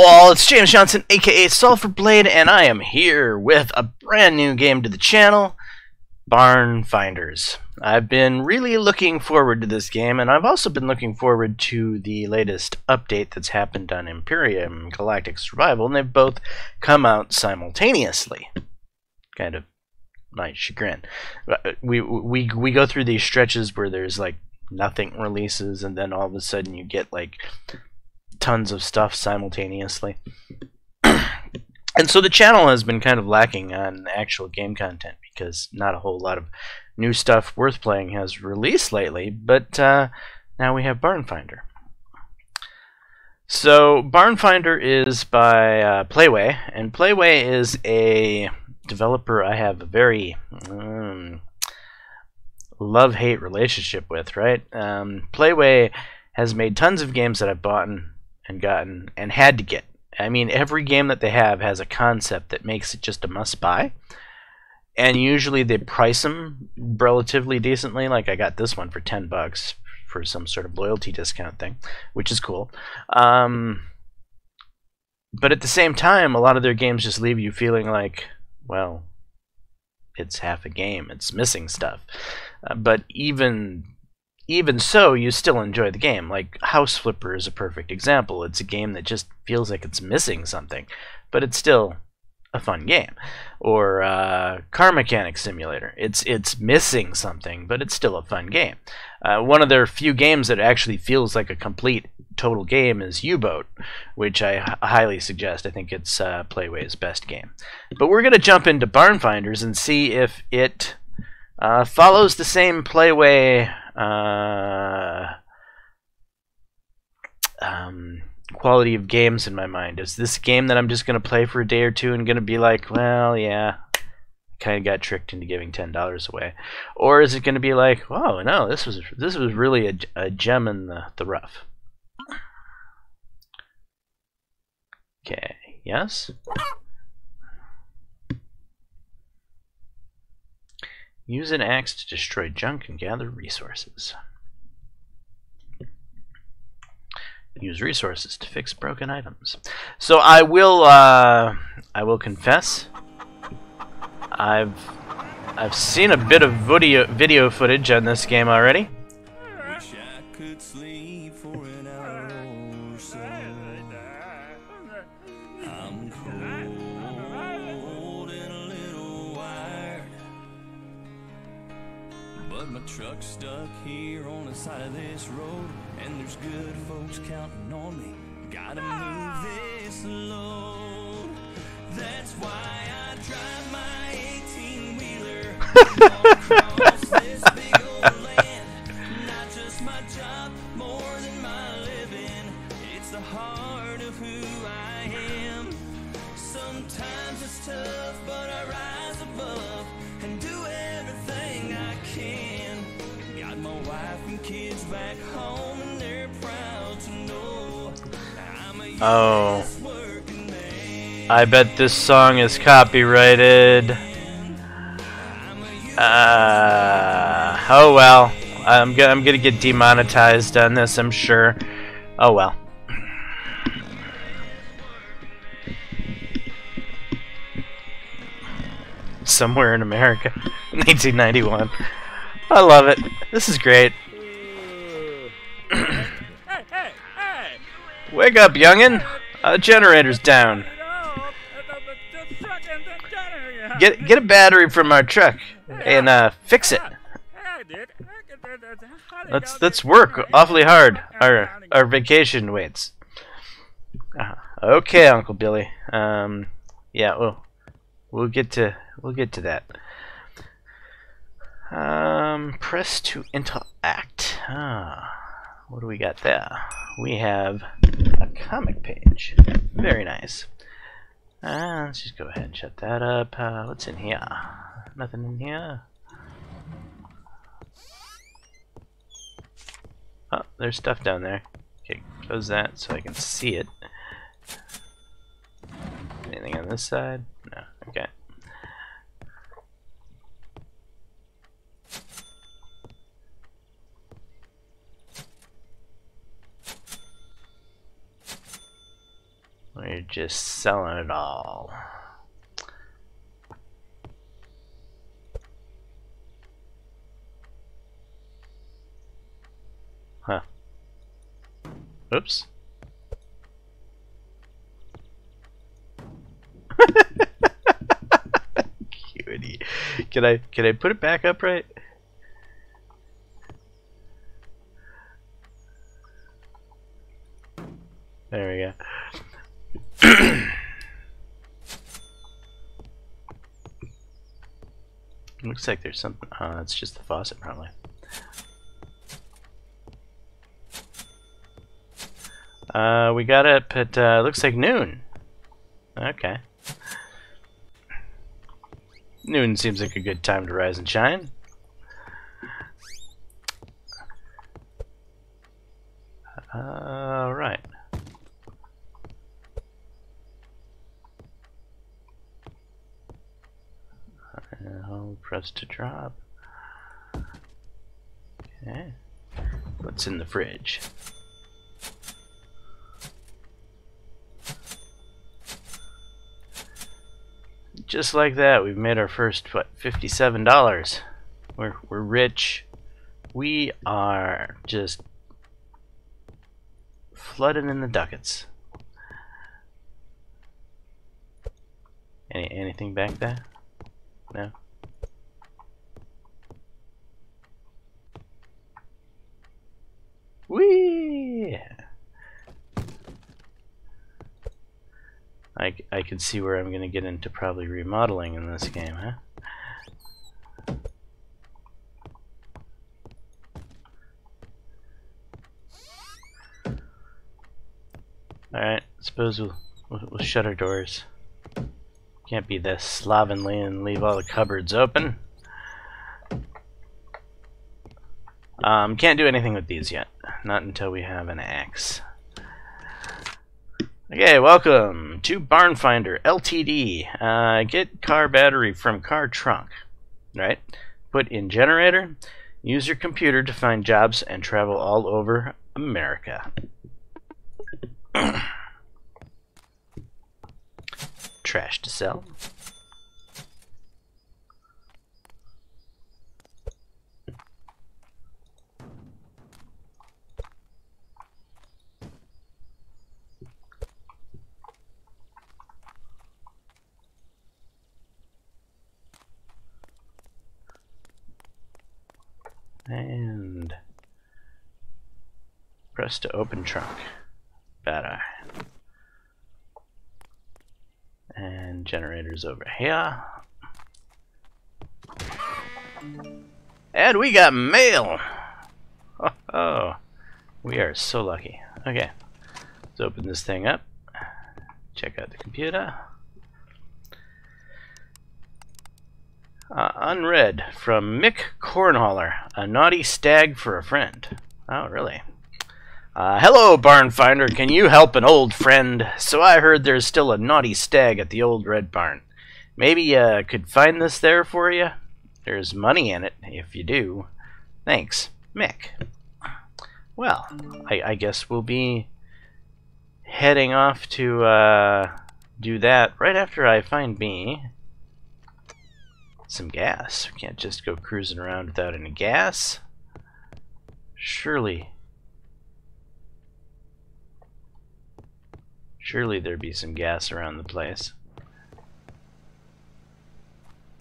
Hello all, it's Jaames Johnson, aka Sulfurblade, and I am here with a brand new game to the channel, Barn Finders. I've been really looking forward to this game, and I've also been looking forward to the latest update that's happened on Empyrion Galactic Survival, and they've both come out simultaneously. Kind of my chagrin. Uh, we, we, we go through these stretches where there's like nothing releases, and then all of a sudden you get like tons of stuff simultaneously. and so the channel has been kind of lacking on actual game content because not a whole lot of new stuff worth playing has released lately, but uh, now we have Barn Finder. So Barn Finder is by uh, Playway, and Playway is a developer I have a very um, love-hate relationship with, right? Um, Playway has made tons of games that I've bought and gotten and had to get. I mean, every game that they have has a concept that makes it just a must buy. And usually they price them relatively decently. Like I got this one for 10 bucks for some sort of loyalty discount thing, which is cool. Um, but at the same time, a lot of their games just leave you feeling like, well, it's half a game. It's missing stuff. Uh, but even even so, you still enjoy the game. Like House Flipper is a perfect example. It's a game that just feels like it's missing something, but it's still a fun game. Or uh, Car Mechanic Simulator. It's it's missing something, but it's still a fun game. Uh, one of their few games that actually feels like a complete total game is U-Boat, which I highly suggest. I think it's uh, Playway's best game. But we're going to jump into Barn Finders and see if it uh, follows the same Playway uh, um, quality of games in my mind. Is this game that I'm just going to play for a day or two and going to be like, well, yeah, kind of got tricked into giving ten dollars away, or is it going to be like, oh no, this was this was really a, a gem in the the rough? Okay, yes. Use an axe to destroy junk and gather resources. Use resources to fix broken items. So I will, uh, I will confess, I've, I've seen a bit of video video footage on this game already. Here on the side of this road, and there's good folks counting on me. Gotta move ah. this load. That's why I drive my 18 wheeler across this big old land. Not just my job, more than my living. It's the heart of who I am. Sometimes it's tough, but I rise Oh. I bet this song is copyrighted. Uh, oh well. I'm gonna I'm gonna get demonetized on this, I'm sure. Oh well. Somewhere in America, 1991. I love it. This is great. Wake up, youngin! Uh, the generator's down. Get get a battery from our truck and uh, fix it. Let's let's work awfully hard. Our our vacation waits. Uh, okay, Uncle Billy. Um, yeah, well, we'll get to we'll get to that. Um, press to interact. Ah, what do we got there? We have a comic page. Very nice. Uh, let's just go ahead and shut that up. Uh, what's in here? Nothing in here. Oh, there's stuff down there. Okay, close that so I can see it. Anything on this side? No. Okay. Just selling it all. Huh. Oops. Cutie. Can I can I put it back up right? There we go. Looks like there's something. Oh, it's just the faucet, probably. Uh, we got it at, uh, looks like noon. Okay. Noon seems like a good time to rise and shine. All right. I'll to drop. Okay. What's in the fridge? Just like that, we've made our first what fifty-seven dollars. We're we're rich. We are just flooding in the ducats. Any anything back there? No. I, I can see where I'm going to get into probably remodeling in this game, huh? Alright, suppose we'll, we'll, we'll shut our doors. Can't be this slovenly and leave all the cupboards open. Um, can't do anything with these yet. Not until we have an axe. Okay, welcome to Barn Finder Ltd. Uh, get car battery from car trunk. Right? Put in generator. Use your computer to find jobs and travel all over America. Trash to sell. And press to open trunk. Better. And generators over here. And we got mail! Oh, oh, we are so lucky. Okay, let's open this thing up. Check out the computer. Uh, unread from Mick Cornholler, a naughty stag for a friend. Oh, really? Uh, hello, barn finder. Can you help an old friend? So I heard there's still a naughty stag at the old red barn. Maybe uh, could find this there for you? There's money in it, if you do. Thanks, Mick. Well, I, I guess we'll be heading off to uh, do that right after I find me some gas. We can't just go cruising around without any gas. Surely. Surely there'd be some gas around the place.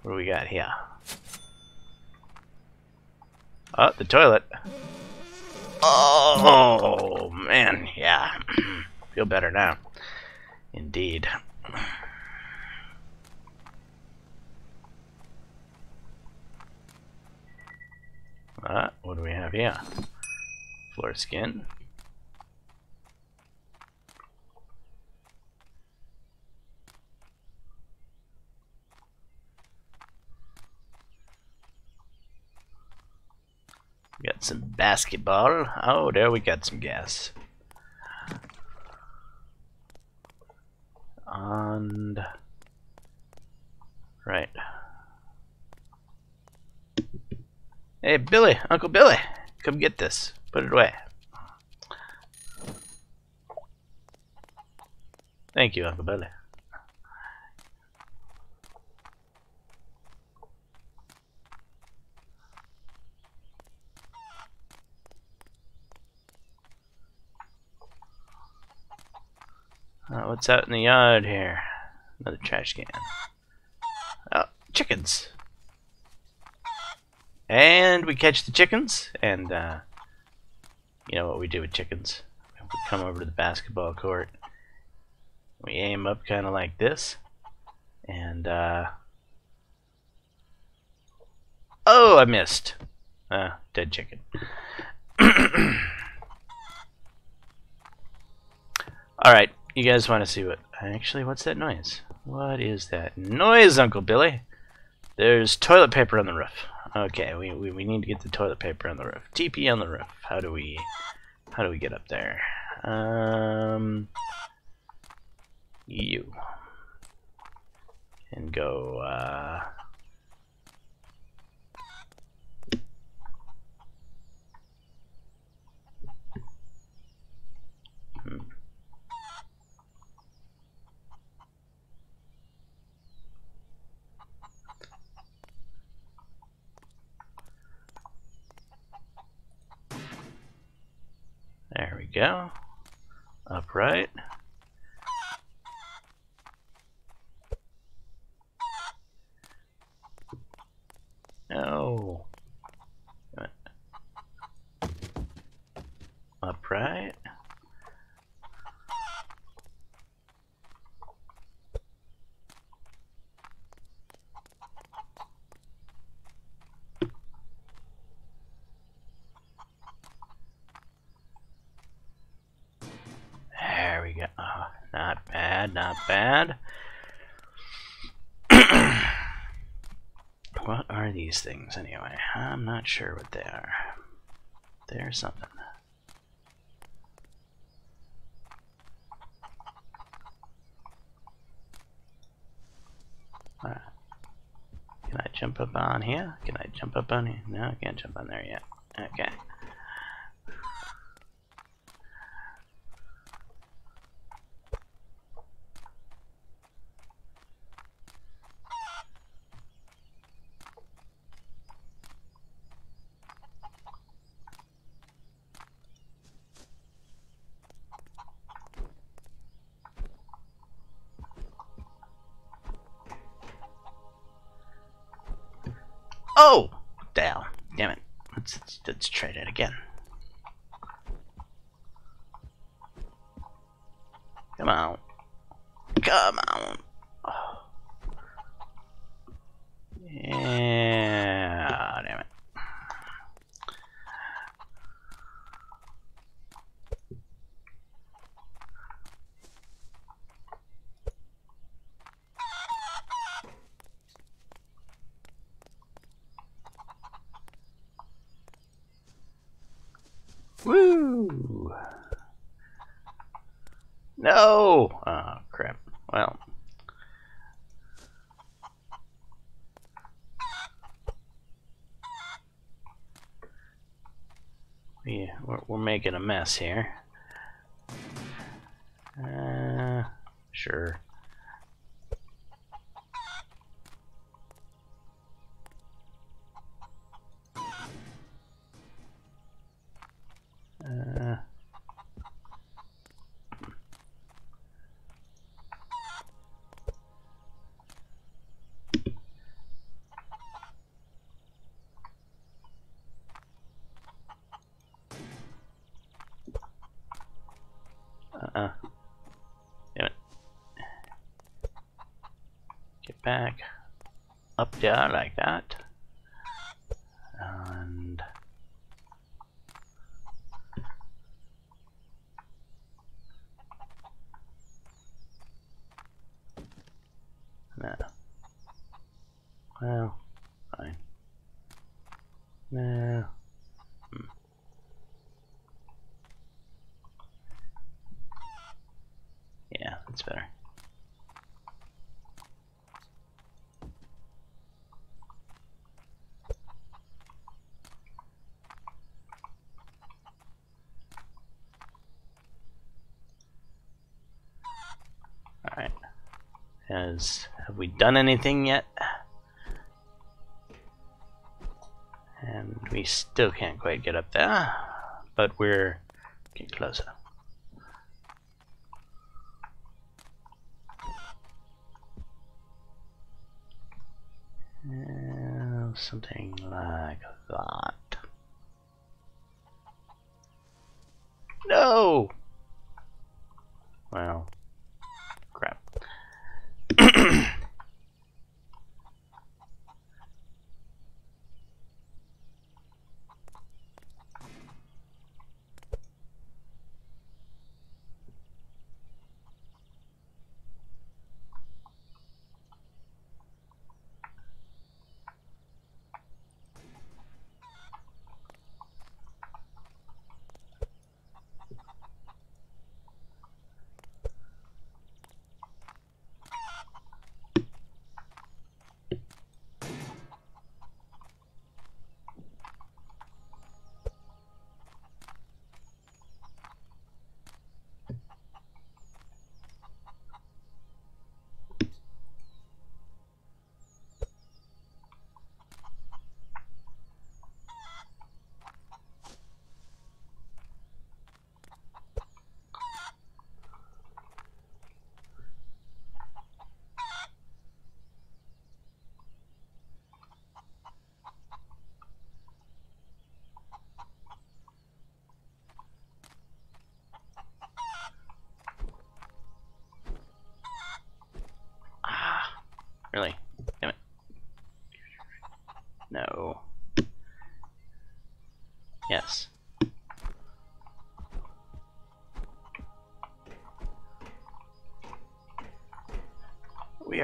What do we got here? Oh, the toilet. Oh, oh man, yeah. Feel better now. Indeed. Uh, what do we have here? Floor skin. got some basketball. Oh, there we got some gas. And right. Hey, Billy, Uncle Billy, come get this. Put it away. Thank you, Uncle Billy. Uh, what's out in the yard here? Another trash can. Oh, chickens. And we catch the chickens, and uh, you know what we do with chickens. We come over to the basketball court. We aim up kind of like this, and uh, oh, I missed. Uh, dead chicken. All right, you guys want to see what... Actually, what's that noise? What is that noise, Uncle Billy? There's toilet paper on the roof. Okay, we, we, we need to get the toilet paper on the roof. TP on the roof. How do we... How do we get up there? Um... You. And go, uh... Hmm. There we go. Upright. No. Upright. Oh, not bad, not bad. what are these things anyway? I'm not sure what they are. They're something. Can I jump up on here? Can I jump up on here? No, I can't jump on there yet. Okay. Oh! Down. Damn it. Let's, let's, let's try that again. Come on. Come on. Oh. Yeah, damn it. Woo! No! Oh, crap. Well. We, we're, we're making a mess here. Up like that. And... No. Well, fine. No. Hmm. Yeah, that's better. As have we done anything yet? And we still can't quite get up there, but we're getting closer. Uh, something like that. No! Well, Mm-hmm.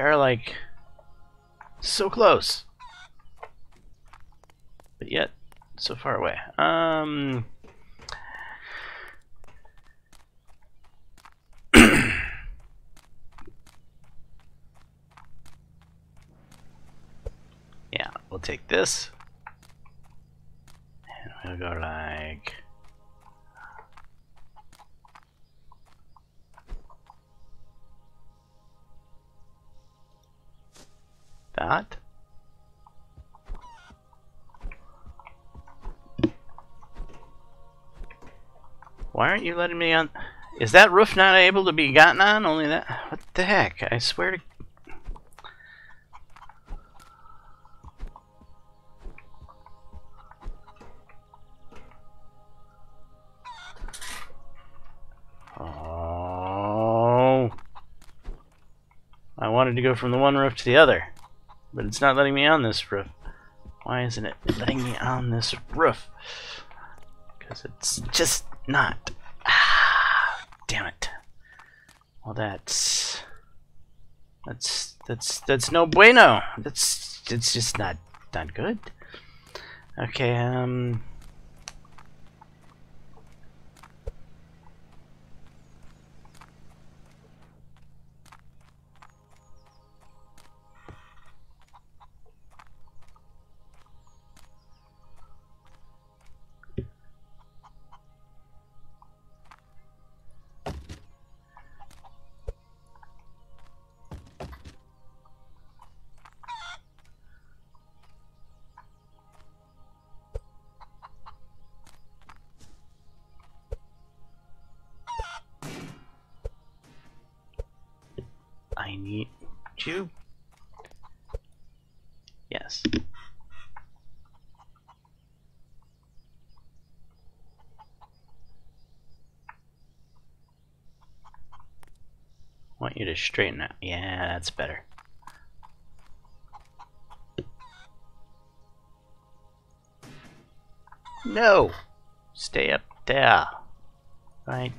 are like so close. But yet so far away. Um Yeah, we'll take this. And we'll go like you letting me on? Is that roof not able to be gotten on? Only that? What the heck? I swear to Oh. I wanted to go from the one roof to the other, but it's not letting me on this roof. Why isn't it letting me on this roof? Because it's just not. Ah, damn it. That's that's that's that's no bueno. That's it's just not not good. Okay, um. Straighten out. Yeah, that's better. No! Stay up there. Right.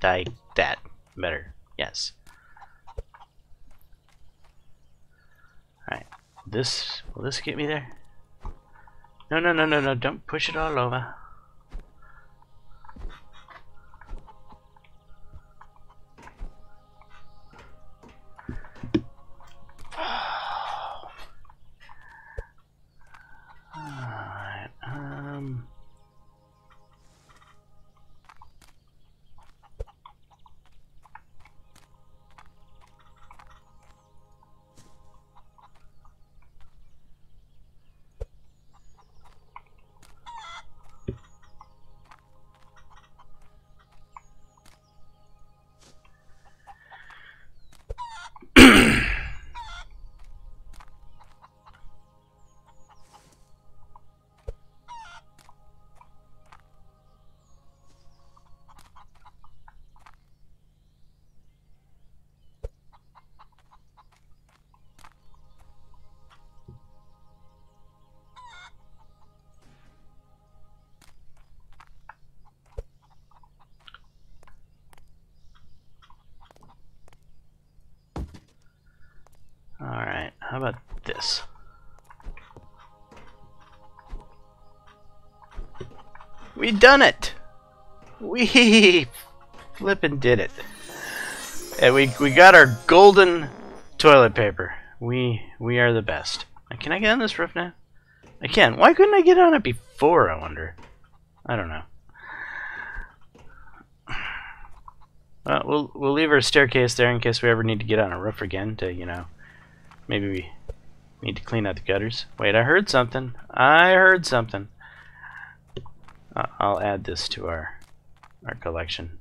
Die that. Better. Yes. Alright. This will this get me there? No no no no no don't push it all over. How about this? We done it! We flippin' did it. And we we got our golden toilet paper. We we are the best. Can I get on this roof now? I can. Why couldn't I get on it before, I wonder? I don't know. Well, we'll we'll leave our staircase there in case we ever need to get on a roof again to, you know, maybe we need to clean out the gutters. Wait, I heard something. I heard something. Uh, I'll add this to our our collection.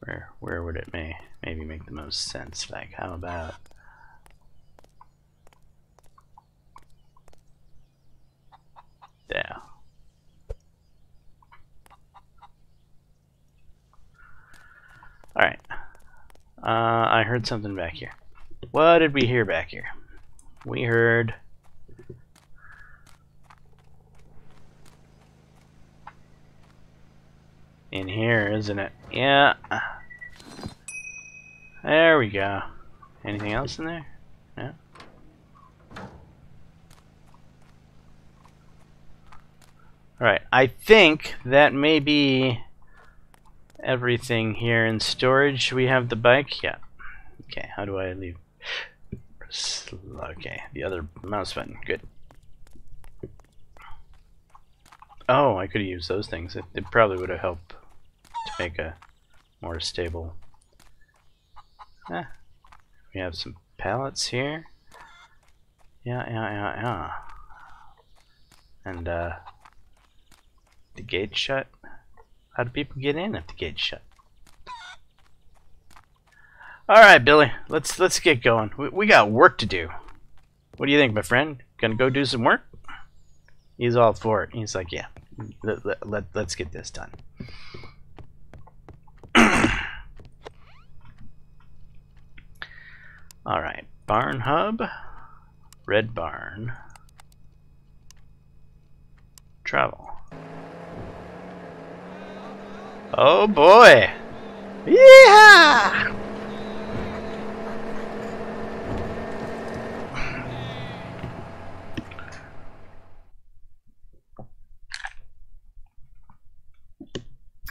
Where where would it may maybe make the most sense? Like how about there? Alright. Uh, I heard something back here. What did we hear back here? We heard... In here, isn't it? Yeah. There we go. Anything else in there? No? Alright, I think that may be everything here in storage. We have the bike. Yeah. Okay, how do I leave? Okay, the other mouse button. Good. Oh, I could have used those things. It, it probably would have helped to make a more stable. Ah, we have some pallets here. Yeah, yeah, yeah, yeah. And uh, the gate shut. How do people get in if the gate's shut? All right, Billy. Let's let's get going. We, we got work to do. What do you think, my friend? Gonna go do some work? He's all for it. He's like, yeah. Let, let, let, let's get this done. all right. Barn hub. Red barn. Travel. Oh boy! Yeah!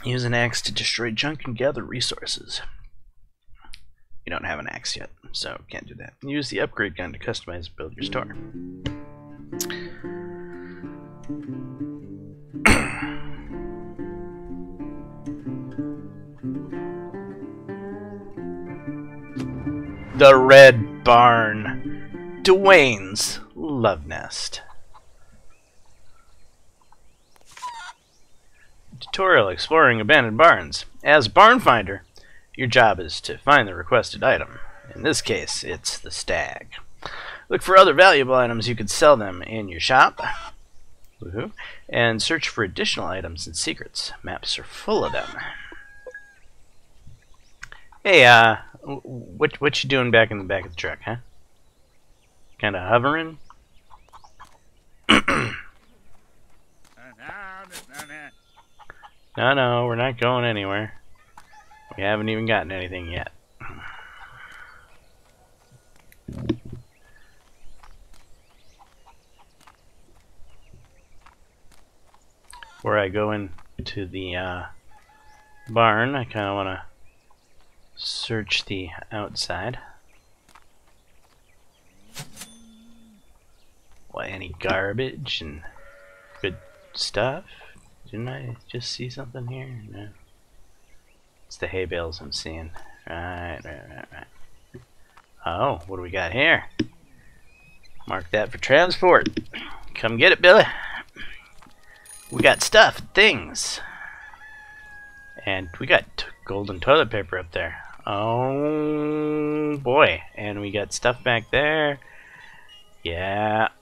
Use an axe to destroy junk and gather resources. You don't have an axe yet, so can't do that. Use the upgrade gun to customize and build your store. The Red Barn. Dwayne's Love Nest. Tutorial Exploring Abandoned Barns. As Barn Finder, your job is to find the requested item. In this case, it's the stag. Look for other valuable items you could sell them in your shop. And search for additional items and secrets. Maps are full of them. Hey, uh, what what you doing back in the back of the truck, huh? Kind of hovering. no, no, we're not going anywhere. We haven't even gotten anything yet. Before I go into the uh, barn, I kind of want to search the outside. What, any garbage and good stuff? Didn't I just see something here? No. It's the hay bales I'm seeing. Right, right, right, right. Oh, what do we got here? Mark that for transport. Come get it, Billy. We got stuff, things. And we got golden toilet paper up there. Oh boy, and we got stuff back there. Yeah.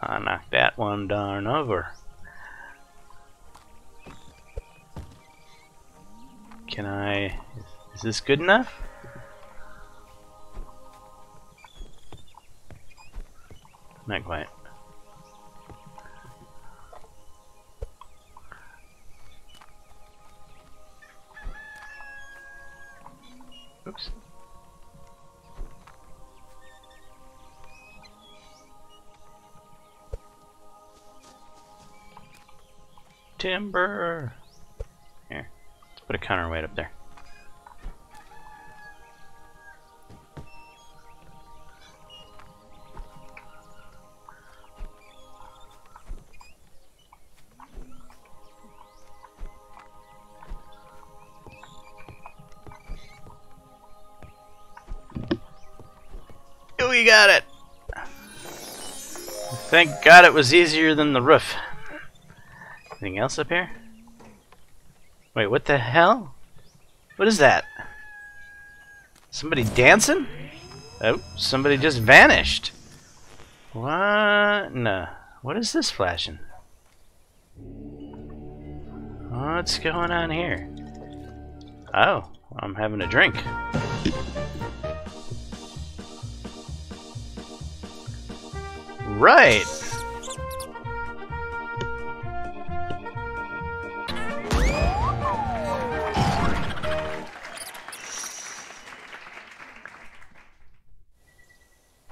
I knocked that one darn over. Can I... Is this good enough? Not quite. Oops. Timber! Here, let's put a counterweight up there. Thank God it was easier than the roof. Anything else up here? Wait, what the hell? What is that? Somebody dancing? Oh, somebody just vanished. What? No. What is this flashing? What's going on here? Oh, I'm having a drink. Right.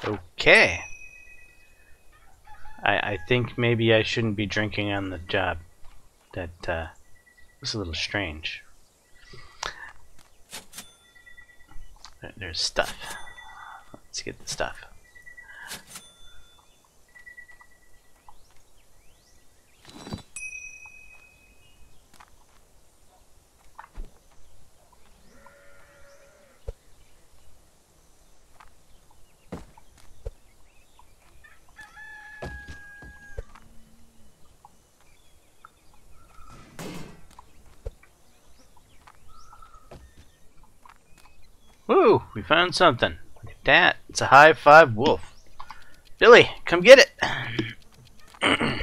Okay. I I think maybe I shouldn't be drinking on the job. That uh, was a little strange. There's stuff. Let's get the stuff. Woo! We found something. That. It's a high five wolf. Billy, come get it.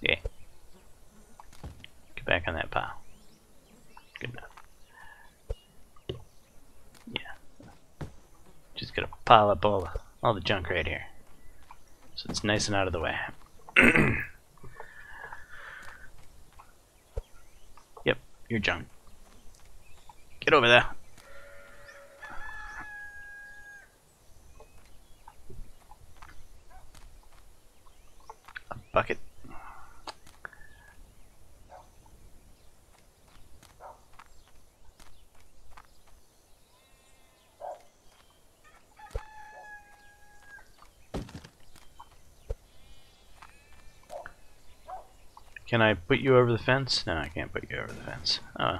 yeah. Get back on that pile. Good enough. Yeah. Just gonna pile up all all the junk right here. So it's nice and out of the way. You're junk. Get over there. A bucket. Can I put you over the fence? No, I can't put you over the fence. Oh.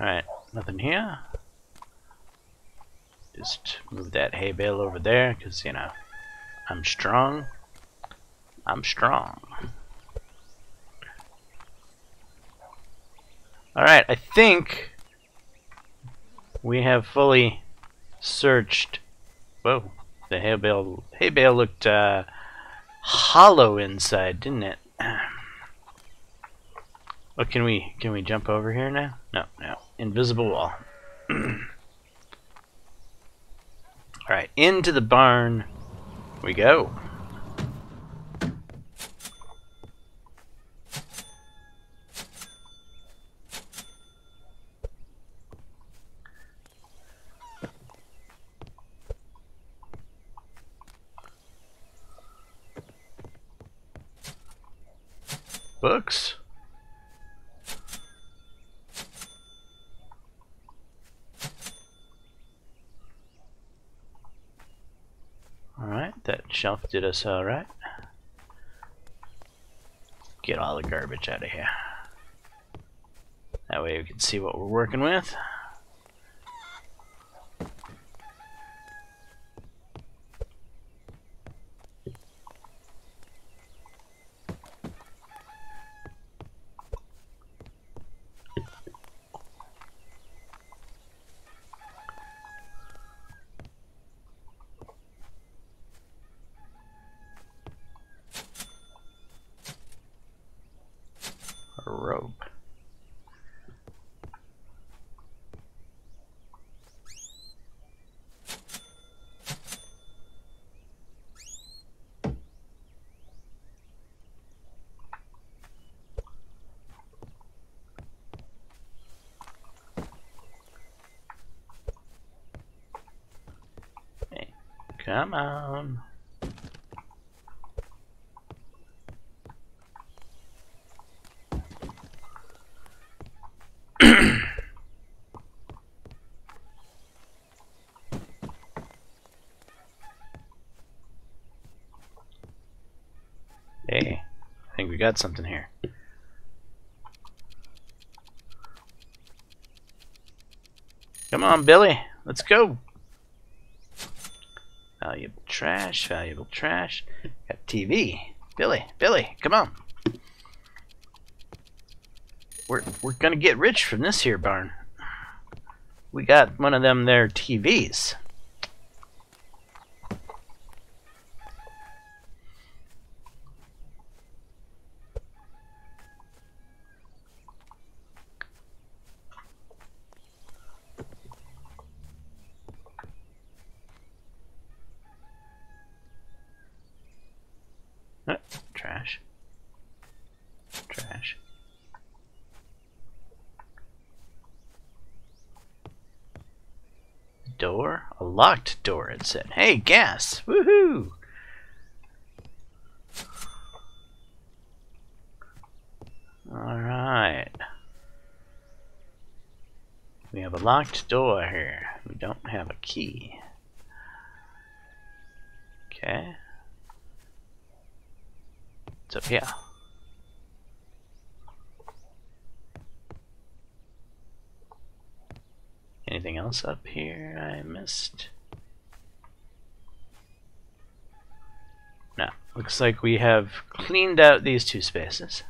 Alright, nothing here. Just move that hay bale over there, because, you know, I'm strong. I'm strong. Alright, I think we have fully searched. Whoa, the hay bale, hay bale looked uh, hollow inside, didn't it? Oh, can we can we jump over here now? No, no. Invisible wall. Alright, into the barn we go. books. Alright, did us alright. Get all the garbage out of here. That way we can see what we're working with. Come on. hey, I think we got something here. Come on, Billy. Let's go. Trash, valuable trash. Got TV. Billy, Billy, come on. We're we're gonna get rich from this here barn. We got one of them there TVs. Uh, trash. Trash. Door? A it said. Hey, gas! Woohoo! Alright. We have a locked door here. We don't have a key. Okay. It's up here. Anything else up here I missed? No. Looks like we have cleaned out these two spaces.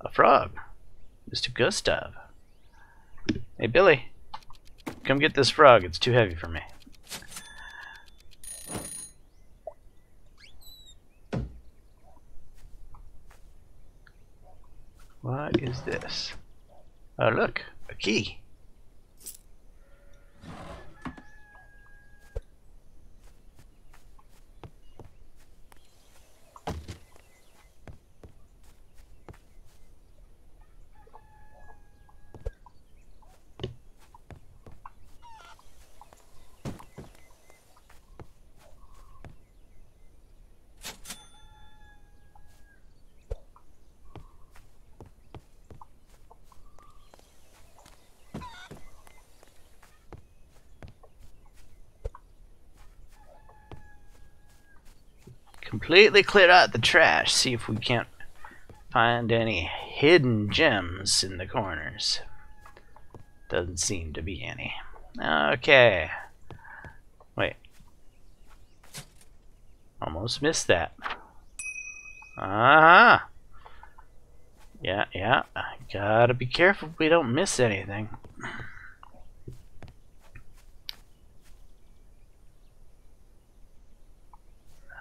A frog. Mr. Gustav. Hey, Billy. Come get this frog. It's too heavy for me. What is this? Oh, look. A key. Completely clear out the trash. See if we can't find any hidden gems in the corners. Doesn't seem to be any. Okay. Wait. Almost missed that. Ah. Uh -huh. Yeah, yeah. Gotta be careful we don't miss anything.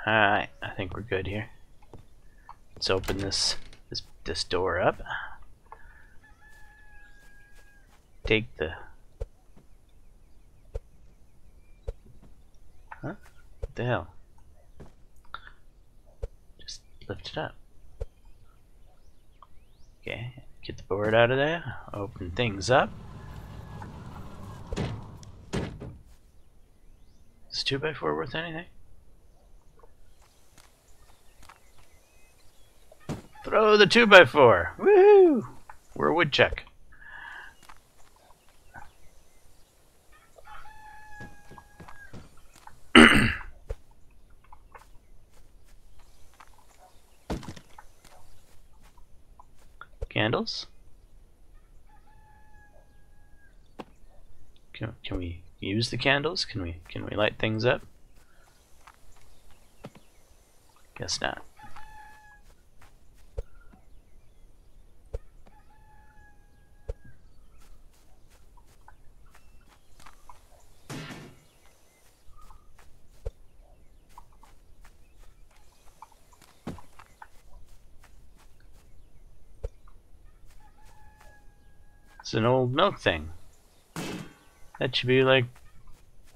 Alright, I think we're good here. Let's open this this this door up. Take the Huh? What the hell? Just lift it up. Okay, get the board out of there, open things up. Is 2x4 worth anything? Throw the 2x4. Woohoo! We're a woodchuck. Candles? Can, can we use the candles? Can we can we light things up? Guess not. It's an old milk thing. That should be like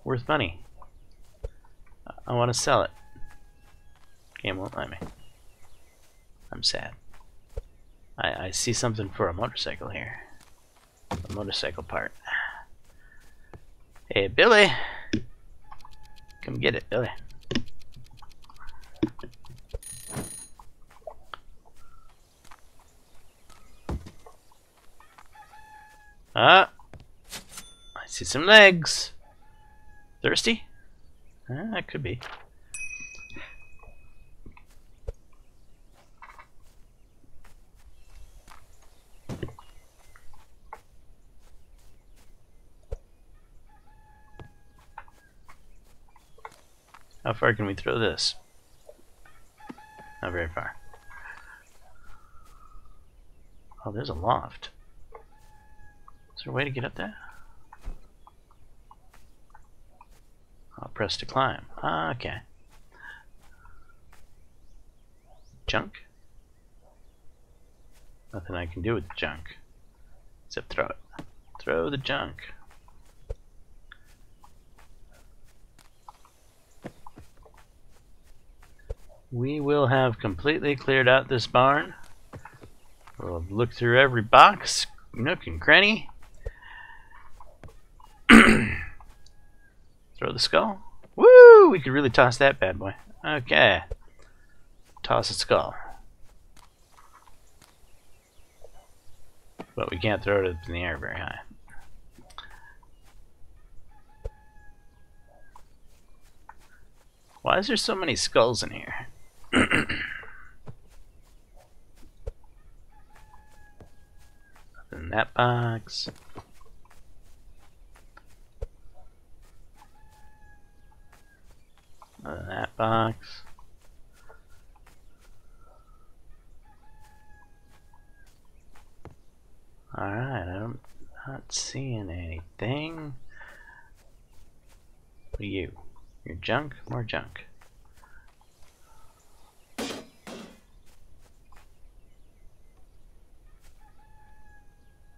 worth money. I want to sell it. Game won't let me. I'm sad. I, I see something for a motorcycle here. A motorcycle part. Hey, Billy. Come get it, Billy. Ah, I see some legs. Thirsty? Uh, that could be. How far can we throw this? Not very far. Oh, there's a loft. Is there a way to get up there? I'll press to climb. Ah, okay. Junk? Nothing I can do with junk. Except throw it. Throw the junk. We will have completely cleared out this barn. We'll look through every box, nook and cranny. The skull. Woo! We could really toss that bad boy. Okay. Toss the skull. But we can't throw it up in the air very high. Why is there so many skulls in here? in that box. That box. Alright, I'm not seeing anything. What are you? You're junk? More junk.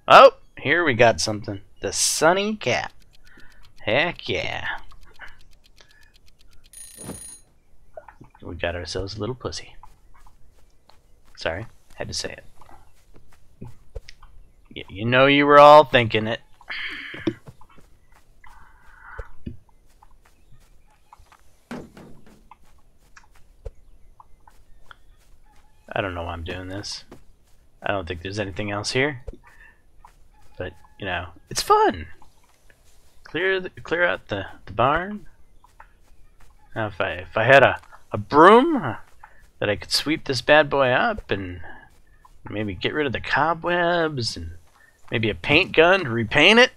Oh, here we got something. The Sunny Cat. Heck yeah. We got ourselves a little pussy. Sorry, had to say it. Y you know you were all thinking it. I don't know why I'm doing this. I don't think there's anything else here. But, you know, it's fun. Clear the, clear out the, the barn. Now if I if I had a, a broom uh, that I could sweep this bad boy up and maybe get rid of the cobwebs and maybe a paint gun to repaint it.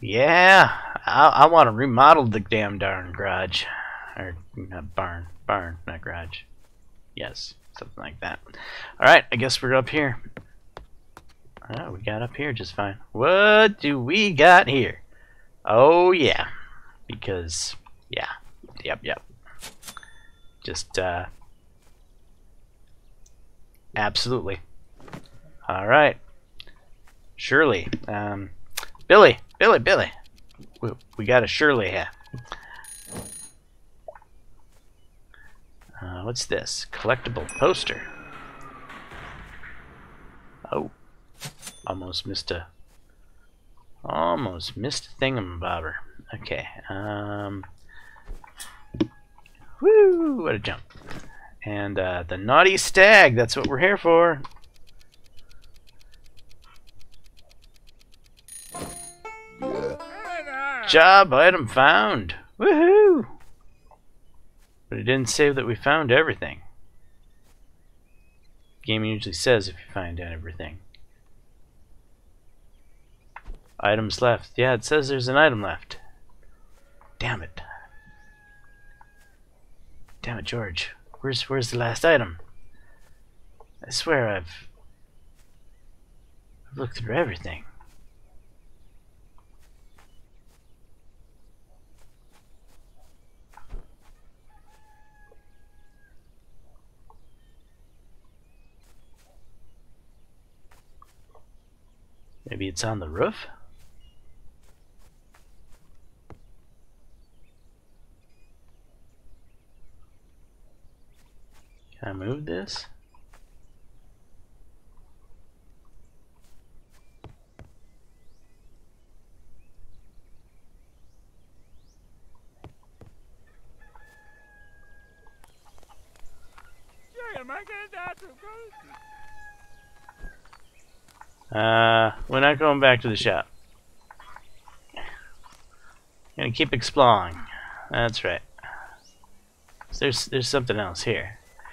Yeah, I, I want to remodel the damn darn garage. Or not barn. Barn, not garage. Yes, something like that. Alright, I guess we're up here. Oh, we got up here just fine. What do we got here? Oh, yeah. Because, yeah. Yep, yep. Just, uh... Absolutely. Alright. Shirley. Um, Billy. Billy, Billy. We, we got a Shirley here. Uh, what's this? Collectible poster. Oh. Almost missed a... Almost missed a thingamabobber. Okay. Um... Woo! What a jump. And uh, the naughty stag. That's what we're here for. Job item found. Woohoo! But it didn't say that we found everything. game usually says if you find everything. Items left. Yeah, it says there's an item left. Damn it. Damn it, George. Where's where's the last item? I swear I've I've looked through everything. Maybe it's on the roof? remove this? Uh, we're not going back to the shop. Gonna keep exploring. That's right. There's there's something else here.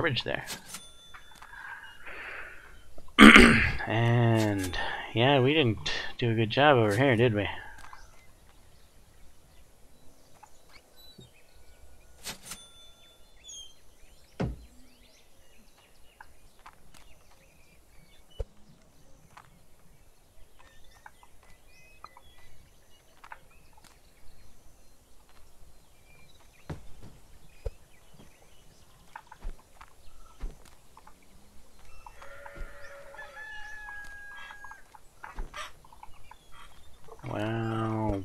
garbage there. and yeah, we didn't do a good job over here, did we? Wow.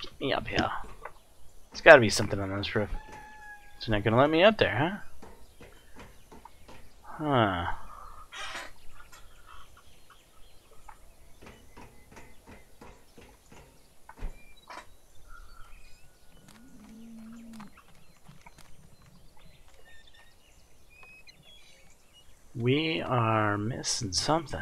Get me up here. There's gotta be something on this roof. It's not gonna let me up there, huh? Huh. We are missing something.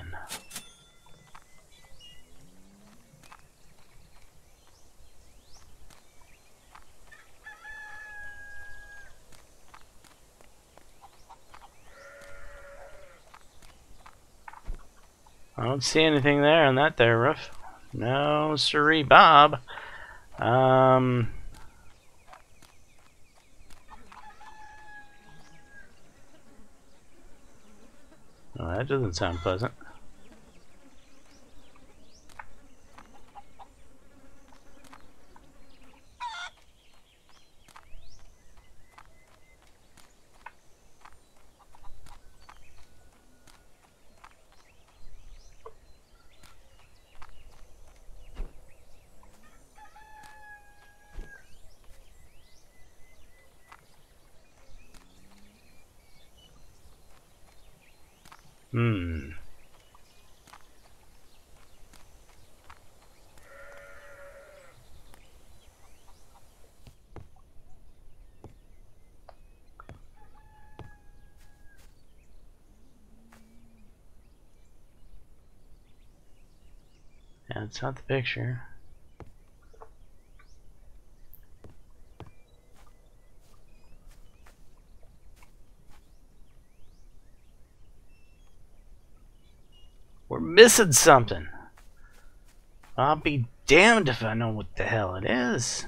I don't see anything there on that there roof. No, siree, Bob. Um, well, that doesn't sound pleasant. Hmm. It's not the picture. We're missing something. I'll be damned if I know what the hell it is.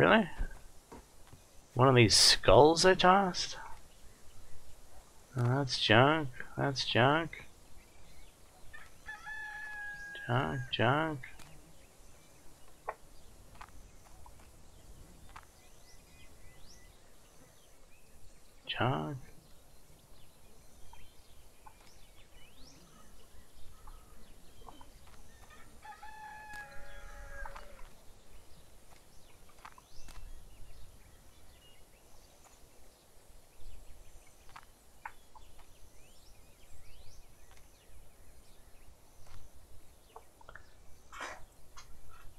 Really? These skulls I tossed? Oh, that's junk. That's. Junk, junk. Junk.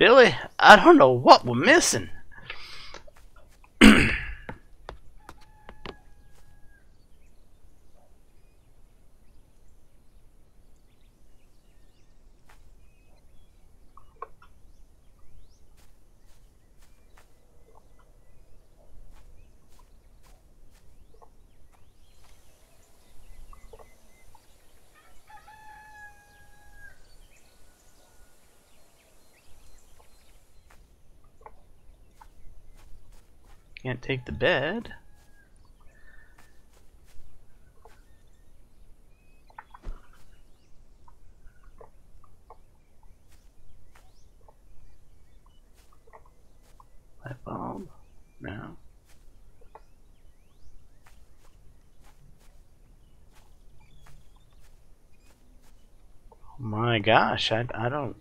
Billy, I don't know what we're missing. Can't take the bed. Light bulb? No. Oh My gosh, I, I don't...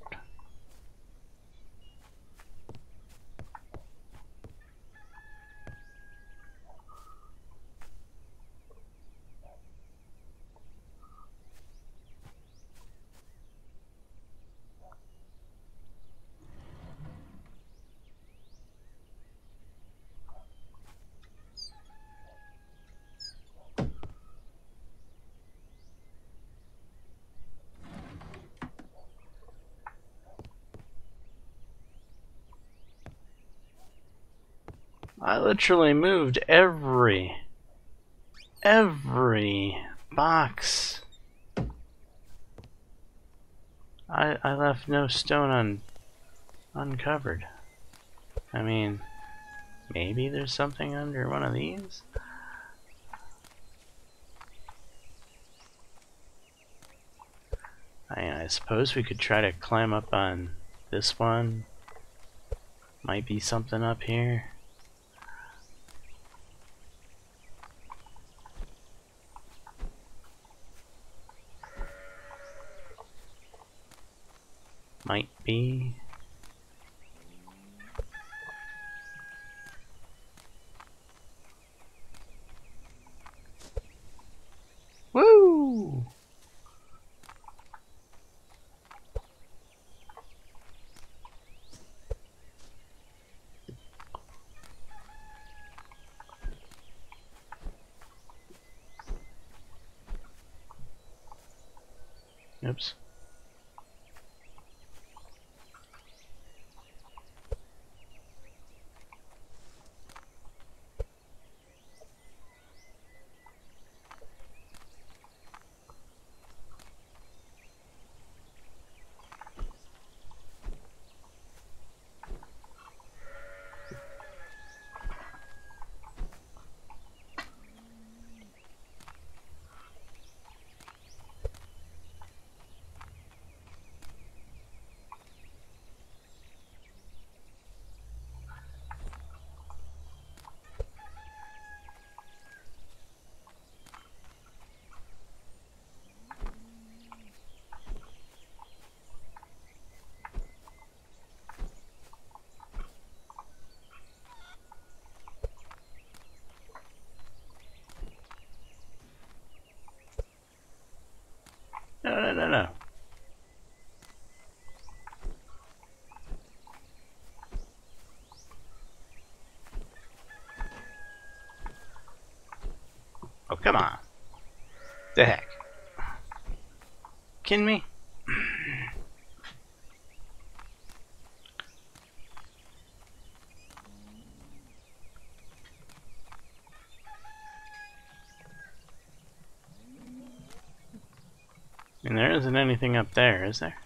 I literally moved every every box. I I left no stone un uncovered. I mean, maybe there's something under one of these. I, I suppose we could try to climb up on this one. Might be something up here. Might be. Woo! Oops. No, no, no, no. Oh, come on. The heck? Kidding me? And there isn't anything up there, is there?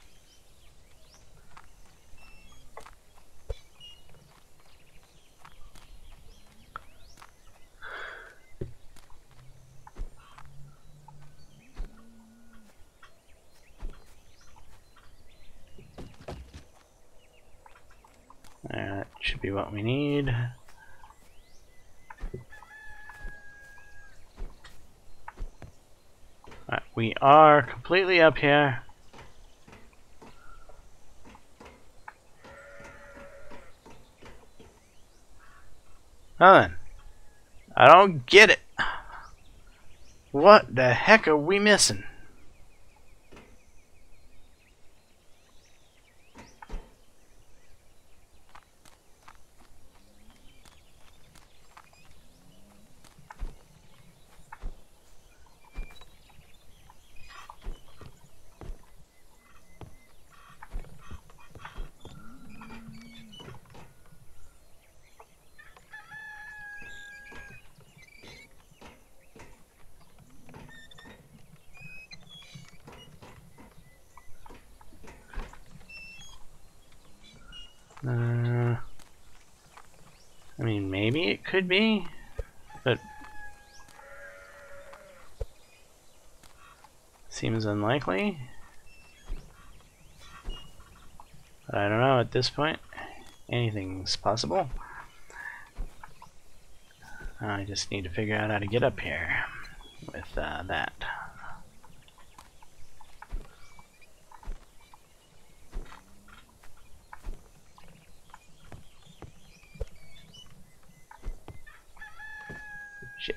That should be what we need. Right, we are completely up here. Now then, I don't get it. What the heck are we missing? Maybe it could be, but seems unlikely. But I don't know at this point. Anything's possible. I just need to figure out how to get up here with uh, that. Shit.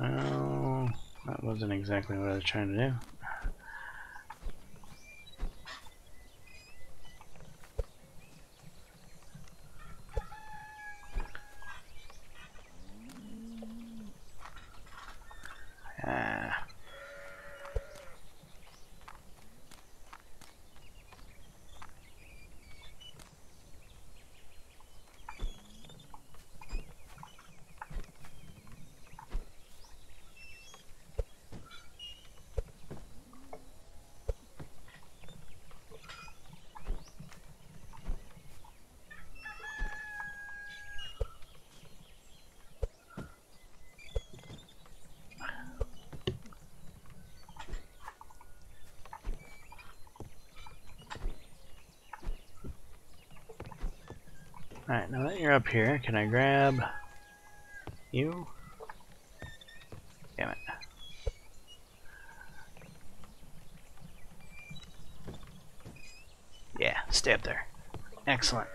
Oh, that wasn't exactly what I was trying to do. You're up here, can I grab you? Damn it. Yeah, stay up there. Excellent.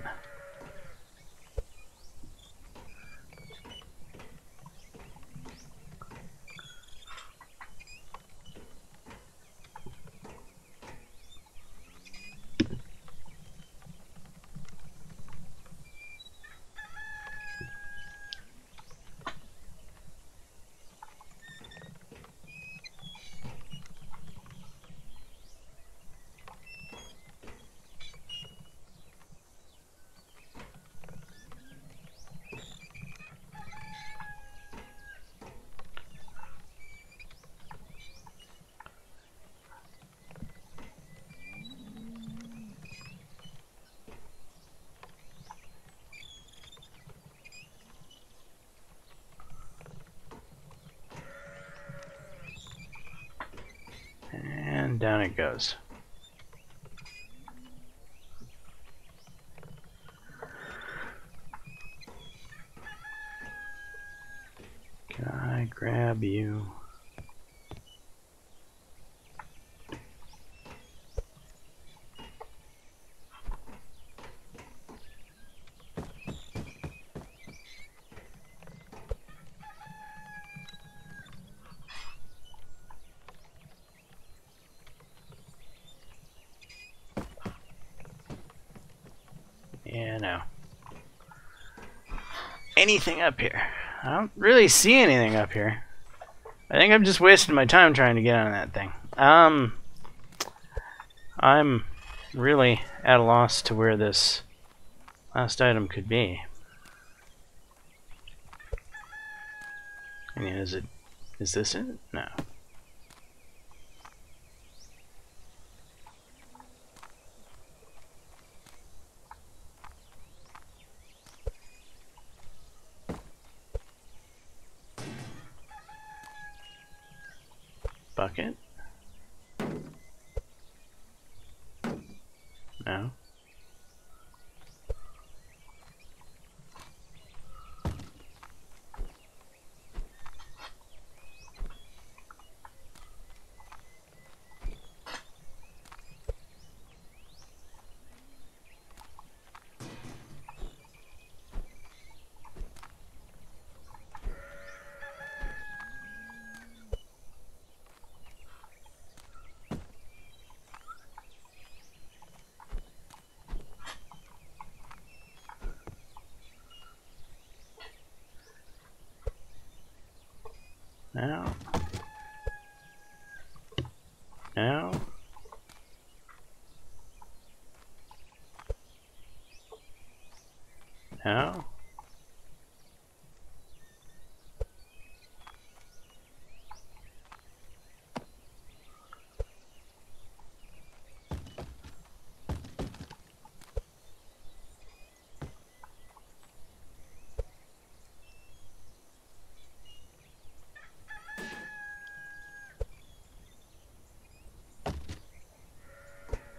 And down it goes. Can I grab you? Yeah, no. Anything up here? I don't really see anything up here. I think I'm just wasting my time trying to get on that thing. Um, I'm really at a loss to where this last item could be. I mean, is it, is this it? How?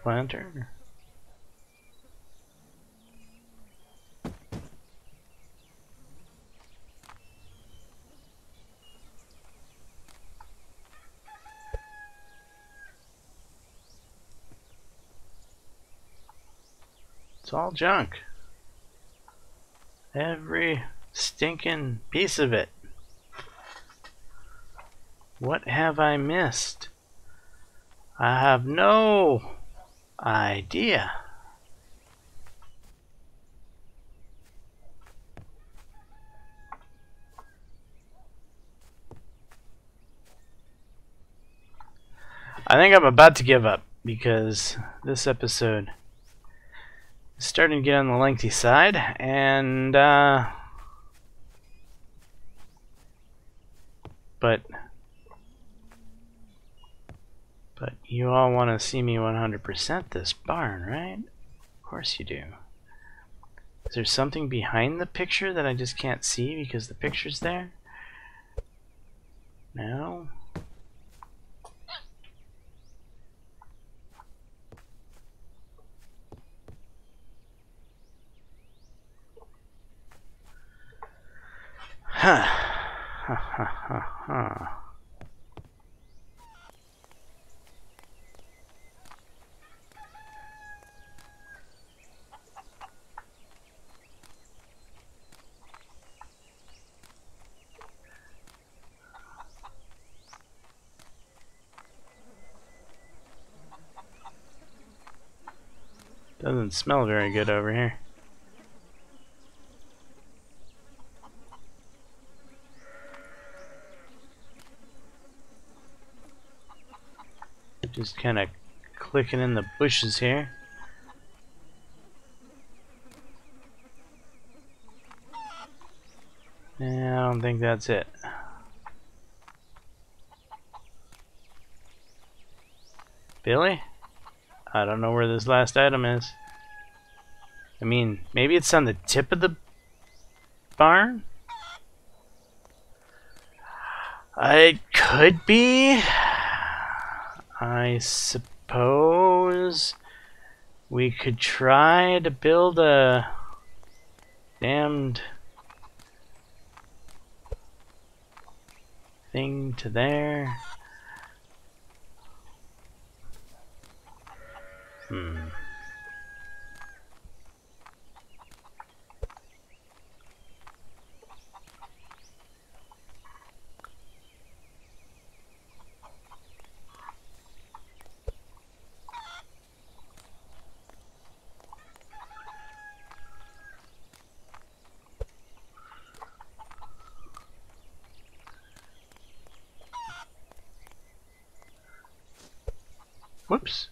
Lantern. It's all junk. Every stinking piece of it. What have I missed? I have no idea. I think I'm about to give up because this episode is starting to get on the lengthy side and uh, but but you all want to see me 100% this barn, right? Of course you do. Is there something behind the picture that I just can't see because the picture's there? No? Doesn't smell very good over here. Just kind of clicking in the bushes here. I don't think that's it. Billy? I don't know where this last item is. I mean, maybe it's on the tip of the barn? It could be. I suppose we could try to build a damned thing to there. Hmm. Whoops.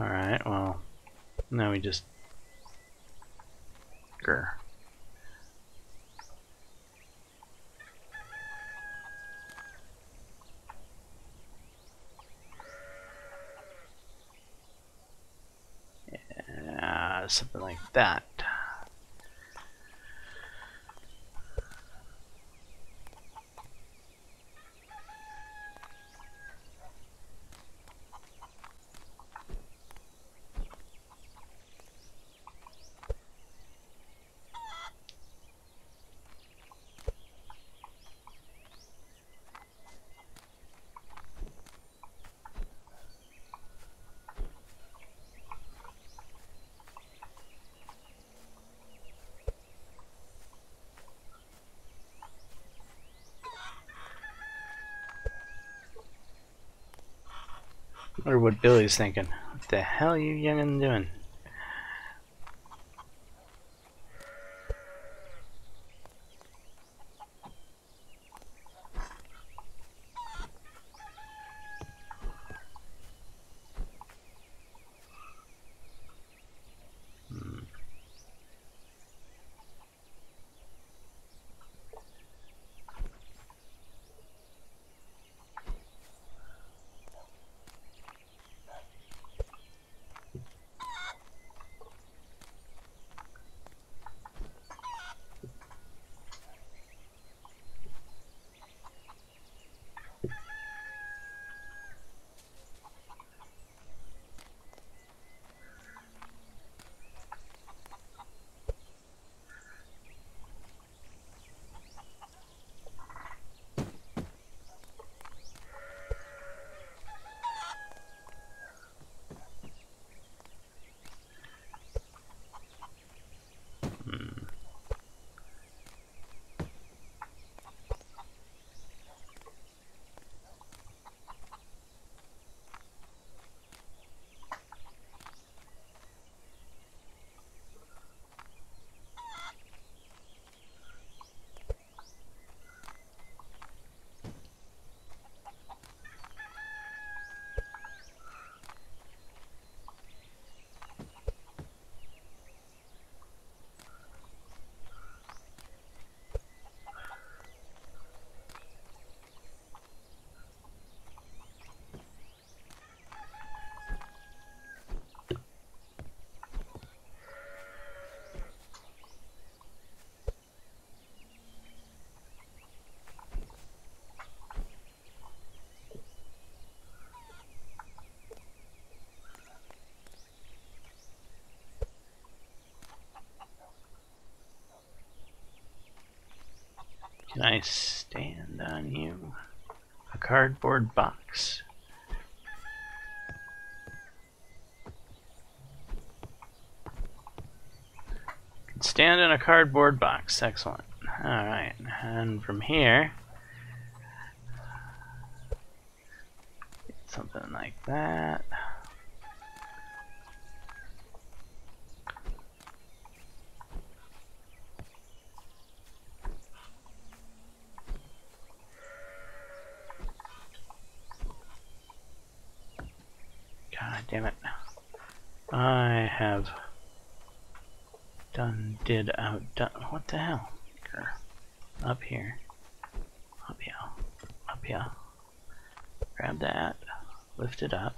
Alright, well, now we just... Grr. Yeah, something like that. Wonder what Billy's thinking. What the hell are you youngin' doing? Can I stand on you? A cardboard box. Stand in a cardboard box. Excellent. Alright, and from here, something like that. God damn it. I have done, did, out, done. What the hell? Up here. Up here. Up here. Grab that. Lift it up.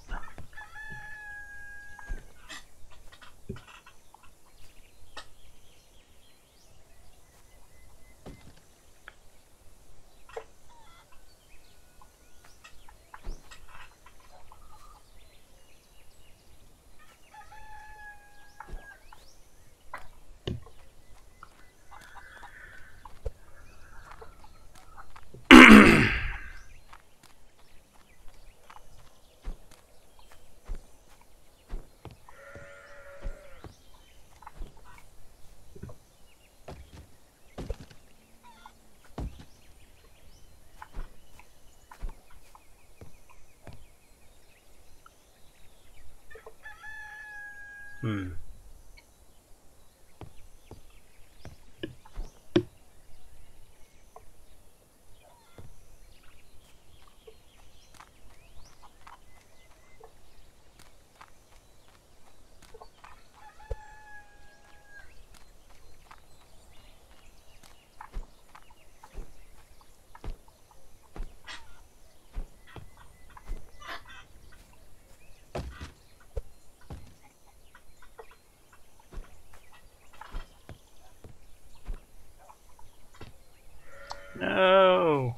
Hmm. No!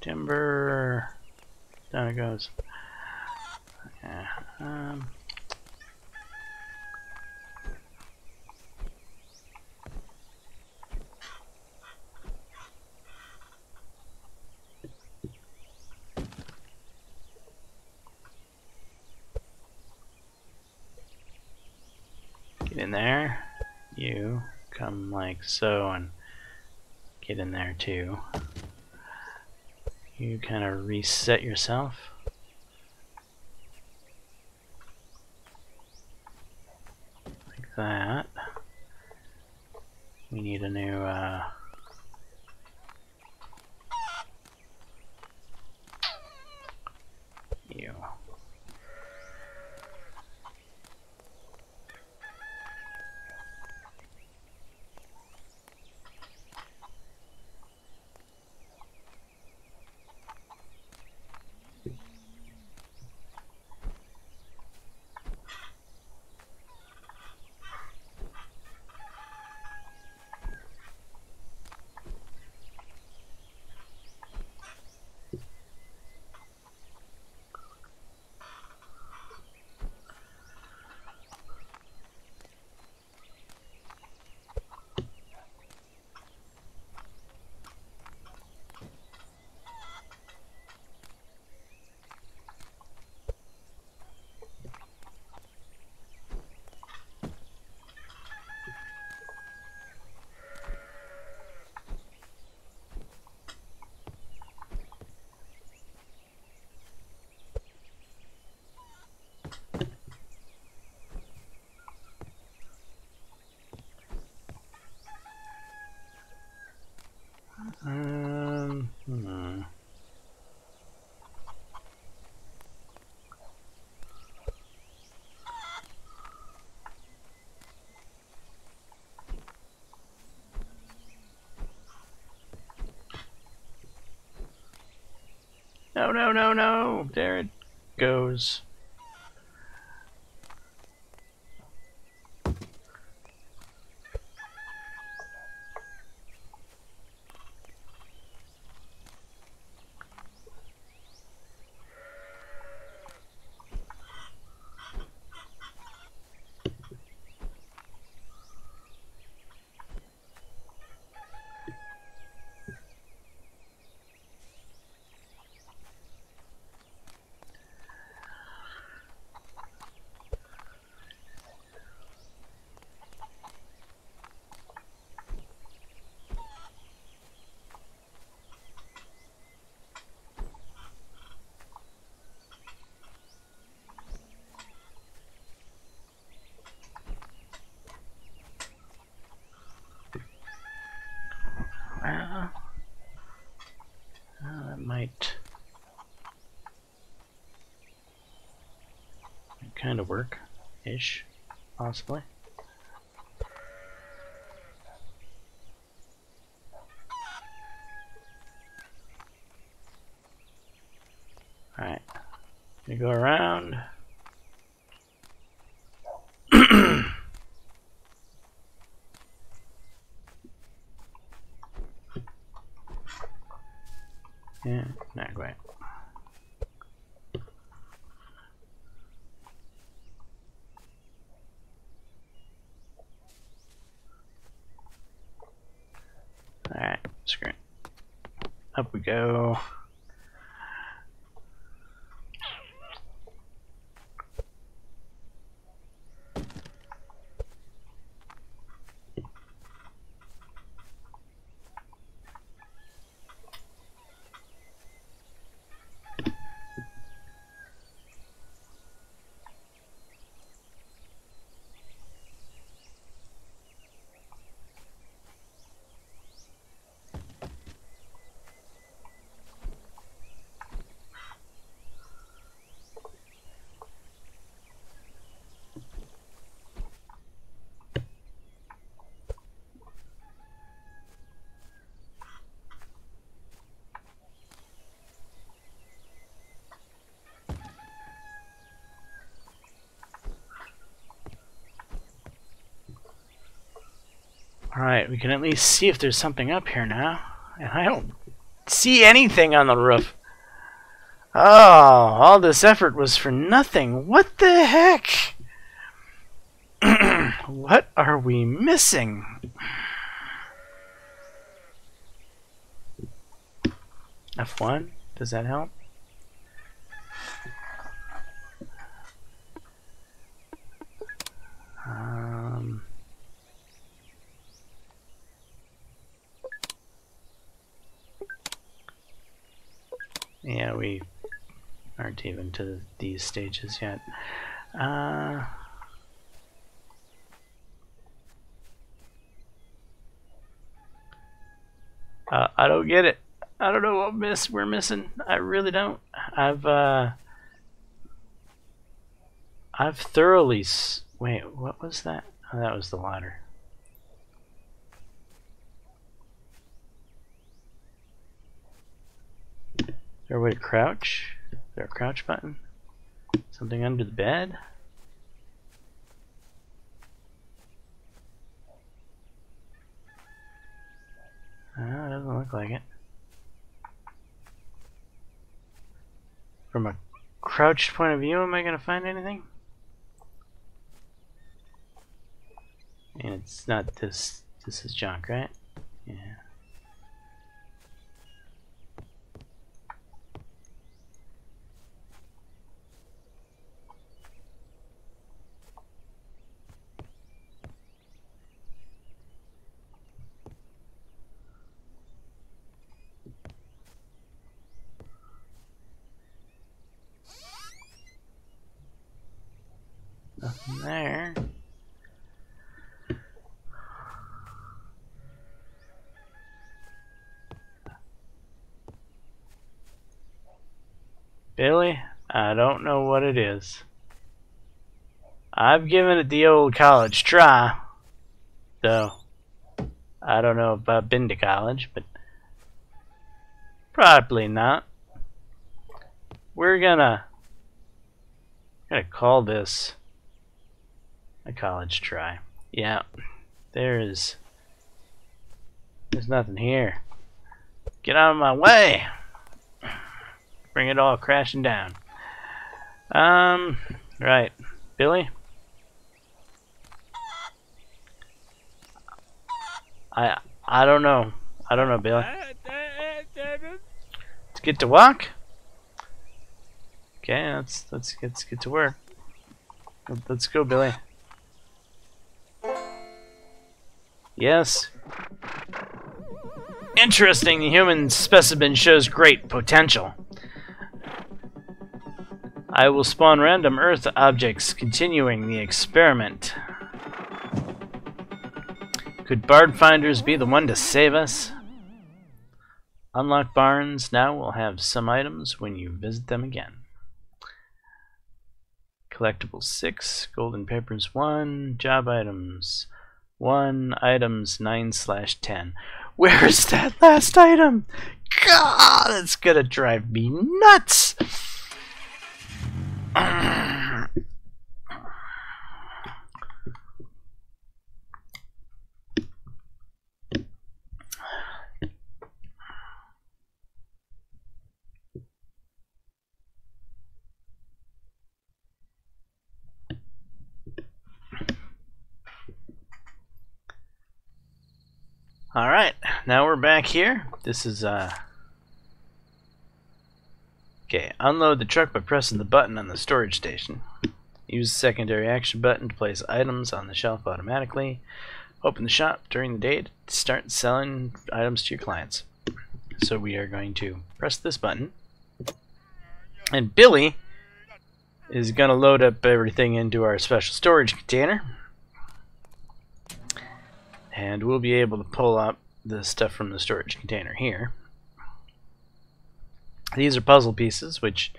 Timber. Down it goes. Okay. Um. Get there. You come like so and get in there too. You kind of reset yourself. Like that. We need a new, uh, you. Um, hmm. No, no, no, no! There it goes. Kind of work-ish, possibly. Alright. You go around. yeah, not quite. Alright, screw it. Up we go. Alright, we can at least see if there's something up here now. And I don't see anything on the roof. Oh, all this effort was for nothing. What the heck? what are we missing? F1? Does that help? Um... Yeah, we even to these stages yet. Uh, uh, I don't get it. I don't know what miss we're missing. I really don't. I've uh, I've thoroughly wait. What was that? Oh, that was the ladder. there a crouch? There a crouch button? Something under the bed? Uh, doesn't look like it. From a crouched point of view, am I going to find anything? And it's not this. This is junk, right? Yeah. Nothing there. Billy, I don't know what it is. I've given it the old college try, though. I don't know if I've been to college, but probably not. We're gonna gonna call this a college try. Yeah, there is. There's nothing here. Get out of my way. Bring it all crashing down. Um, right. Billy? I I don't know. I don't know, Billy. Let's get to walk. Okay, let's let's let's get to work. Let's go, Billy. Yes. Interesting, the human specimen shows great potential. I will spawn random Earth objects, continuing the experiment. Could Barn Finders be the one to save us? Unlock barns now will have some items when you visit them again. collectibles 6, golden papers 1, job items 1, items 9 slash 10. Where is that last item? God, it's gonna drive me nuts! Alright, now we're back here. This is, uh... Okay, unload the truck by pressing the button on the storage station. Use the secondary action button to place items on the shelf automatically. Open the shop during the day to start selling items to your clients. So we are going to press this button. And Billy is going to load up everything into our special storage container and we'll be able to pull up the stuff from the storage container here. These are puzzle pieces, which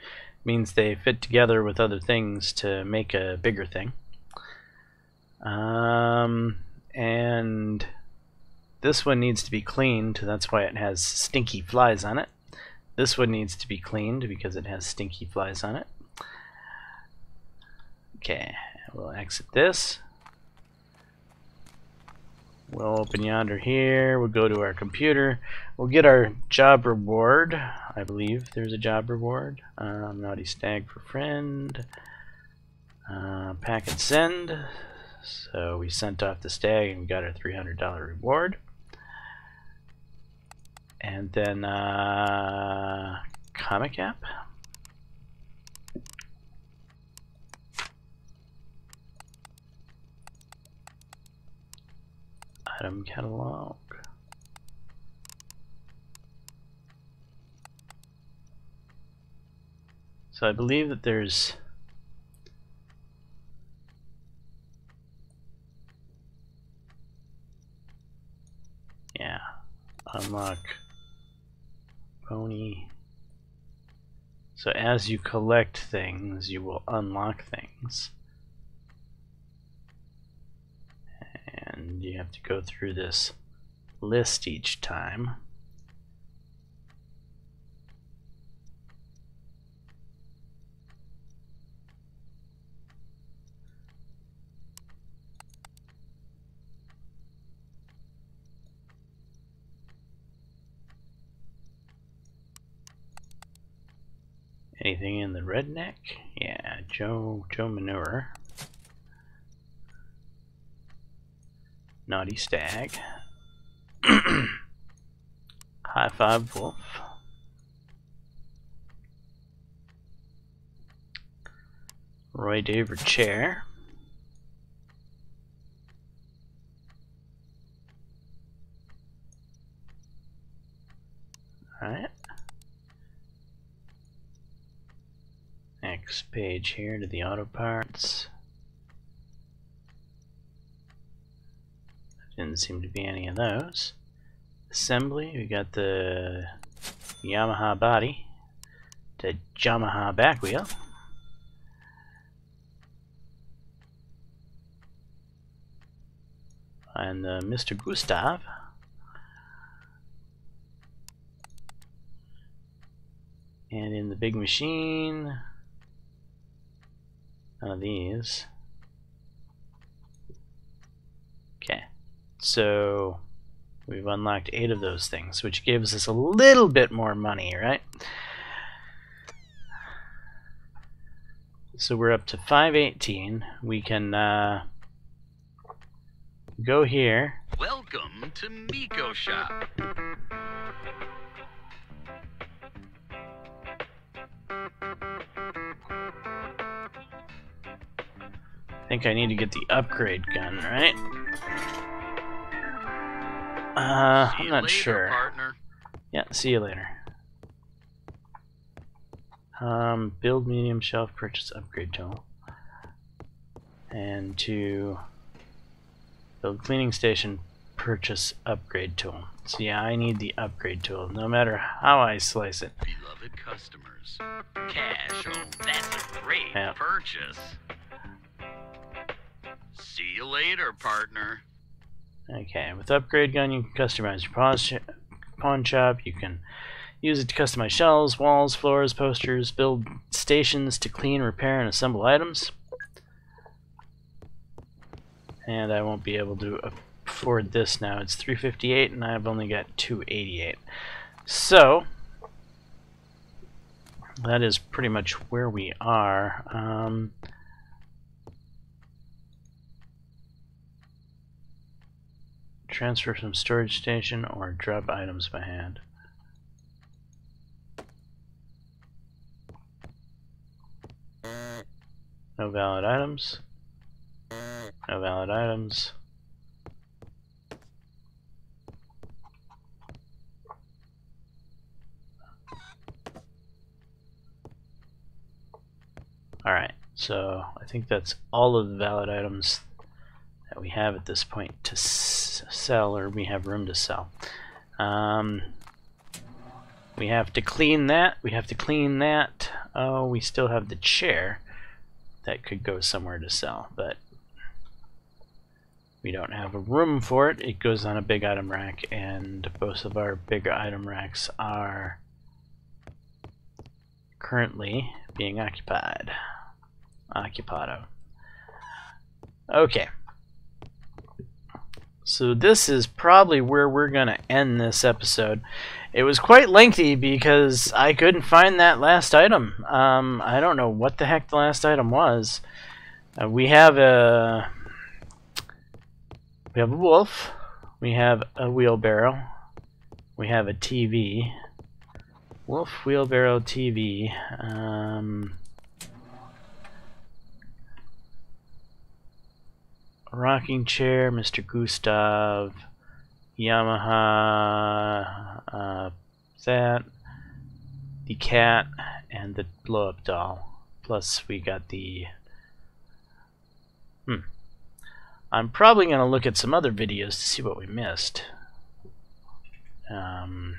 means they fit together with other things to make a bigger thing. Um, and this one needs to be cleaned, that's why it has stinky flies on it. This one needs to be cleaned because it has stinky flies on it. Okay, we'll exit this. We'll open yonder here. We'll go to our computer. We'll get our job reward. I believe there's a job reward. Um, naughty stag for friend. Uh, packet send. So we sent off the stag and we got our $300 reward. And then uh, comic app. Item catalog. So I believe that there's yeah unlock pony so as you collect things you will unlock things and you have to go through this list each time. Anything in the redneck? Yeah, Joe Joe Manure. Naughty Stag. High Five Wolf. Roy Daver Chair. Alright. Next page here to the auto parts. Didn't seem to be any of those. Assembly, we got the Yamaha body, the Yamaha back wheel. And uh, Mr. Gustav. And in the big machine, none of these. Okay. So we've unlocked eight of those things, which gives us a little bit more money, right? So we're up to 518. We can uh, go here. Welcome to Miko Shop. I think I need to get the upgrade gun, right? Uh, I'm not later, sure. Partner. Yeah, see you later. Um, build medium shelf purchase upgrade tool. And to build cleaning station, purchase upgrade tool. So yeah, I need the upgrade tool, no matter how I slice it. Beloved customers. Cash, oh, that's a great Yeah. purchase. See you later, partner. Okay, with upgrade gun, you can customize your pawn, sh pawn shop. You can use it to customize shelves, walls, floors, posters, build stations to clean, repair, and assemble items. And I won't be able to afford this now. It's 358, and I've only got 288. So that is pretty much where we are. Um, transfer from storage station or drop items by hand. No valid items. No valid items. Alright, so I think that's all of the valid items that we have at this point to sell, or we have room to sell. Um, we have to clean that. We have to clean that. Oh, we still have the chair that could go somewhere to sell, but we don't have a room for it. It goes on a big item rack, and both of our big item racks are currently being occupied. Occupado. Okay. So this is probably where we're going to end this episode. It was quite lengthy because I couldn't find that last item. Um, I don't know what the heck the last item was. Uh, we have a we have a wolf. We have a wheelbarrow. We have a TV. Wolf, wheelbarrow, TV. Um, rocking chair, Mr. Gustav, Yamaha, uh, that, the cat, and the blow up doll. Plus, we got the. Hmm. I'm probably going to look at some other videos to see what we missed. Um,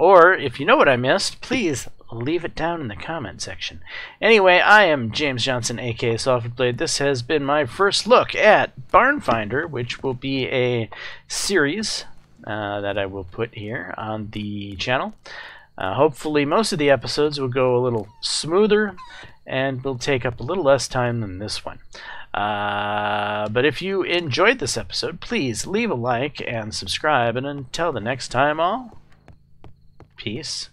or, if you know what I missed, please leave it down in the comment section. Anyway, I am Jaames Johnson, aka Sulfurblade. This has been my first look at Barn Finder, which will be a series uh, that I will put here on the channel. Uh, hopefully, most of the episodes will go a little smoother and will take up a little less time than this one. Uh, but if you enjoyed this episode, please leave a like and subscribe. And until the next time, all, peace